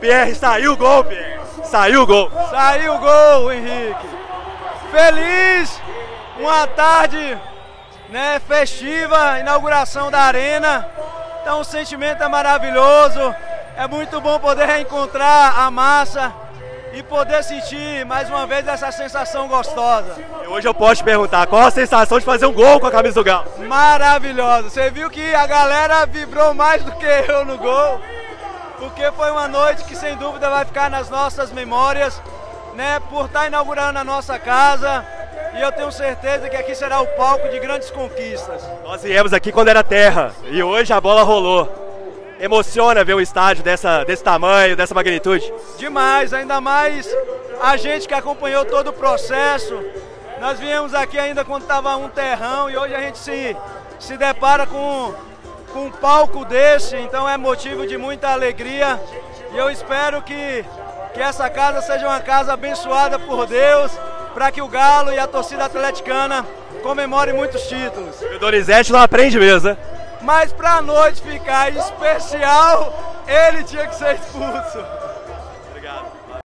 Pierre, saiu o gol, Pierre. Saiu o gol. Saiu o gol, Henrique. Feliz, uma tarde né, festiva, inauguração da arena. Então o sentimento é maravilhoso. É muito bom poder reencontrar a massa e poder sentir mais uma vez essa sensação gostosa. E hoje eu posso te perguntar, qual a sensação de fazer um gol com a camisa do Galo? Maravilhosa. Você viu que a galera vibrou mais do que eu no gol, porque foi uma noite que sem dúvida vai ficar nas nossas memórias, né, por estar inaugurando a nossa casa. E eu tenho certeza que aqui será o palco de grandes conquistas. Nós viemos aqui quando era terra e hoje a bola rolou. Emociona ver um estádio dessa, desse tamanho, dessa magnitude? Demais, ainda mais a gente que acompanhou todo o processo. Nós viemos aqui ainda quando estava um terrão e hoje a gente se, se depara com, com um palco desse, então é motivo de muita alegria. E eu espero que, que essa casa seja uma casa abençoada por Deus, para que o Galo e a torcida atleticana comemorem muitos títulos. E o Donizete não aprende mesmo, né? Mas pra noite ficar especial, ele tinha que ser expulso.